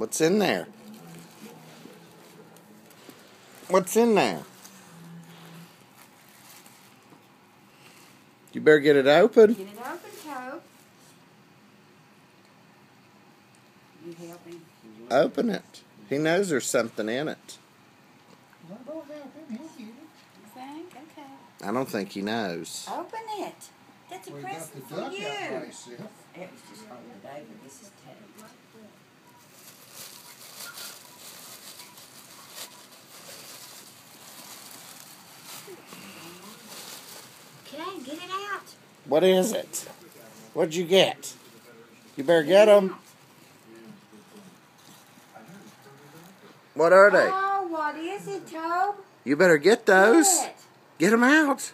What's in there? What's in there? You better get it open. Get it open, Tobe. You helping? Open it. He knows there's something in it. Well, don't help him, he'll get it. You think? Okay. I don't think he knows. Open it. That's a present for you. out by itself. It was just holding it over. This is Tobe. Okay, get it out. What is it? What'd you get? You better get them. What are they? Oh, what is it, Tobe? You better get those. Get. Get them out.